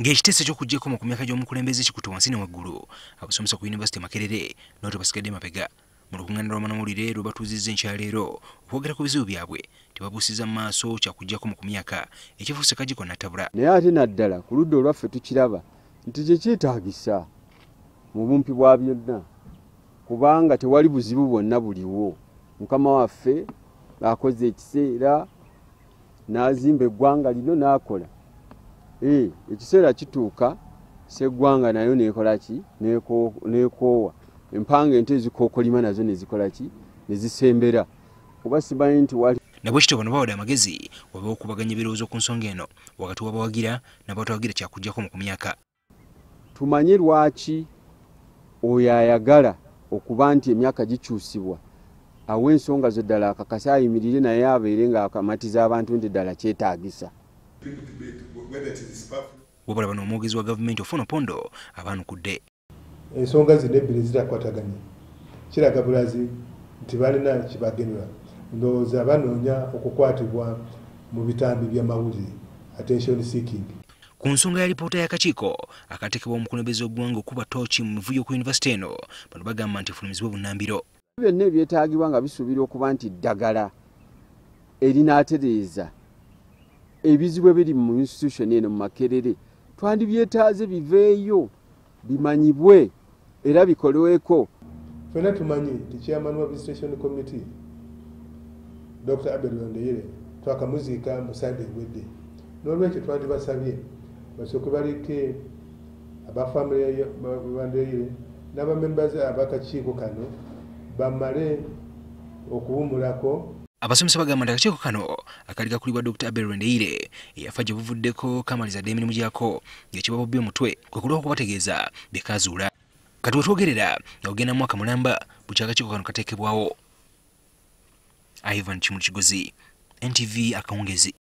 ng'ekiteeso eky'okugyeko mu ku myaka gy'omukulembeze kikutte wansi ne waggulu. Abasomesa ku yunivasite makerere n'oto basigadde mabega mu lukuŋŋaana lw'amanamawulire lwe batuuzizza enkyaleero okwogera ku bizibu byabwe tebabuusiza mu maaso kyakugyako mu ku myaka. Ekifuuse kagiko nattabula naye ate naddala ku ludda olwaffe tukiraba nti kyekyetaagisa mu bumpi bwa byonna kubanga tewali buzibu bwonna buliwo. Mukama waffe akoze ekiseera n'azimba eggwanga lino n'akola ekiseera kituuka seggwanga nayo nekola ki? Nekoowa empanga ente ezikookolima nazo nezikola ki? Nezisembera kuba simanyi nti wali nabwe kityo bano bawadde amagezi wabewo okubaganya ebirowoozo ku nsonga eno. Wakati wabawagira n'abatawagira kyakugyako mu ku myaka. Tumanye lwaki oyo ayagala okuba nti emyaka gikyusibwa? Awo ensonga zo ddala akakasa ayimirire naye abeere ng'akamatiza abantu nti ddala kyetaagisa wabula bano omwogezi wa gavumenti ofuna pondo abaanukudde ensonga zino ebbiri zitakwataganye. Kiraga bulazi nti balina kibagenera. Ndowooza banoonya okukwatibwa mu bitambi by'amawulire attention seeking. Ku nsonga ya lipoota y'akakiiko akateekebwa omukulembeze ogwanga okuba tooki mu mivuyo ku yunivasite eno bano bagamba nti efulumizibwa bunnambiro. Byonna ebyetaagibwa nga bisuubirwa okuba nti ddagala erinaatereeza ebizibu ebiri mu institution eno mu makerere twandibyetaaze biveeyo bimanyibwe era bikolweko. Fena tumanyi nti chairman wa visitation committee dr. Abel londeyere twakamuziika mu sande engwedde n'olwekyo twandibasabye basooke baleke abafamire bandeyere n'abamembaze abakakiiko kano bamale okuwumulako abasomesa bagamba nti akakiiko kano akali kakulibwa dr abel rendeire eyafa gye buvuddeko kamaliza emirimu gyako ng'ekibabobbi omutwe kwe kulwa okubategeeza bekazuula kati wetwogerera mu mwaka mulamba bukya akakiiko kano kateekebwawo. Ivan kimuli kigozi ntv akawungezi